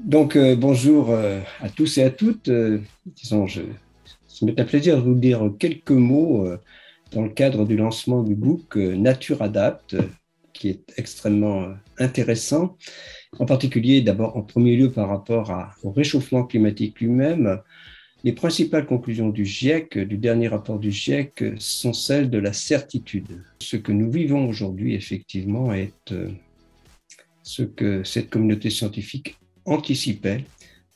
Donc, euh, bonjour euh, à tous et à toutes. Euh, disons, je, m'est un plaisir de vous dire quelques mots dans le cadre du lancement du book Nature Adapt, qui est extrêmement intéressant, en particulier d'abord en premier lieu par rapport au réchauffement climatique lui-même. Les principales conclusions du GIEC, du dernier rapport du GIEC, sont celles de la certitude. Ce que nous vivons aujourd'hui, effectivement, est ce que cette communauté scientifique anticipait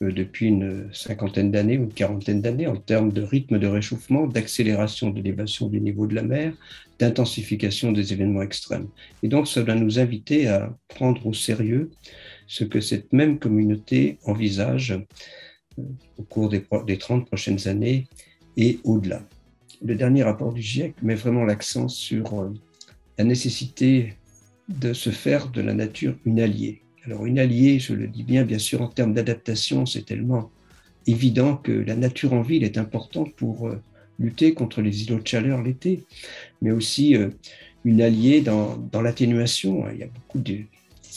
euh, depuis une cinquantaine d'années ou une quarantaine d'années en termes de rythme de réchauffement, d'accélération de l'élévation du niveau de la mer, d'intensification des événements extrêmes. Et donc, va nous inviter à prendre au sérieux ce que cette même communauté envisage euh, au cours des, des 30 prochaines années et au-delà. Le dernier rapport du GIEC met vraiment l'accent sur euh, la nécessité de se faire de la nature une alliée alors une alliée, je le dis bien, bien sûr, en termes d'adaptation, c'est tellement évident que la nature en ville est importante pour euh, lutter contre les îlots de chaleur l'été, mais aussi euh, une alliée dans, dans l'atténuation. Il y a beaucoup de,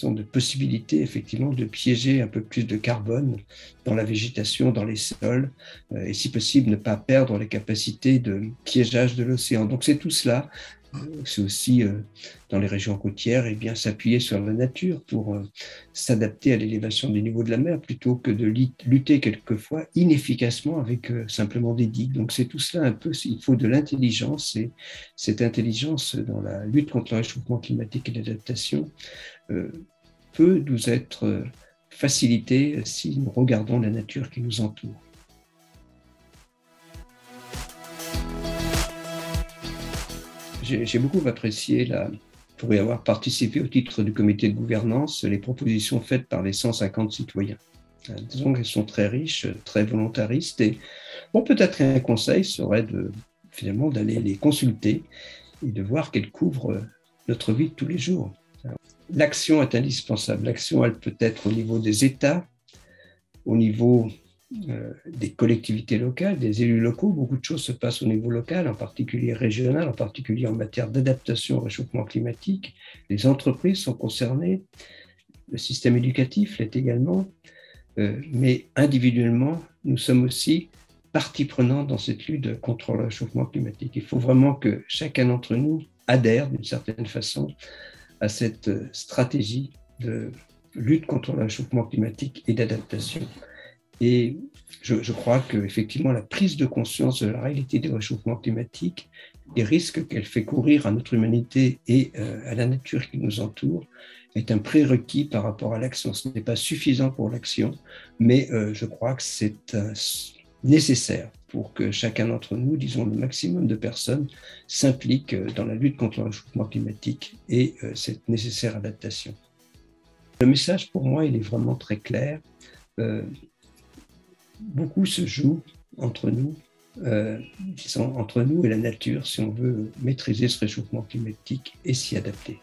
de possibilités effectivement de piéger un peu plus de carbone dans la végétation, dans les sols, euh, et si possible ne pas perdre les capacités de piégeage de l'océan. Donc c'est tout cela c'est aussi euh, dans les régions côtières et bien s'appuyer sur la nature pour euh, s'adapter à l'élévation du niveau de la mer plutôt que de lutter quelquefois inefficacement avec euh, simplement des digues. Donc c'est tout cela un peu, il faut de l'intelligence et cette intelligence dans la lutte contre le réchauffement climatique et l'adaptation peut nous être facilitée si nous regardons la nature qui nous entoure. J'ai beaucoup apprécié pour y avoir participé au titre du comité de gouvernance les propositions faites par les 150 citoyens. Euh, disons qu'elles sont très riches, très volontaristes et bon, peut-être un conseil serait finalement d'aller les consulter et de voir qu'elles couvrent notre vie de tous les jours. L'action est indispensable. L'action, elle peut être au niveau des États, au niveau euh, des collectivités locales, des élus locaux. Beaucoup de choses se passent au niveau local, en particulier régional, en particulier en matière d'adaptation au réchauffement climatique. Les entreprises sont concernées, le système éducatif l'est également, euh, mais individuellement, nous sommes aussi partie prenante dans cette lutte contre le réchauffement climatique. Il faut vraiment que chacun d'entre nous adhère d'une certaine façon à cette stratégie de lutte contre le réchauffement climatique et d'adaptation. Et je, crois qu'effectivement, la prise de conscience de la réalité du réchauffement climatique, des risques qu'elle fait courir à notre humanité et euh, à la nature qui nous entoure, est un prérequis par rapport à l'action. Ce n'est pas suffisant pour l'action, mais euh, je crois que c'est euh, nécessaire pour que chacun d'entre nous, disons le maximum de personnes, s'impliquent dans la lutte contre le réchauffement climatique et cette nécessaire adaptation. Le message pour moi, il est vraiment très clair beaucoup se joue entre nous, euh, entre nous et la nature si on veut maîtriser ce réchauffement climatique et s'y adapter.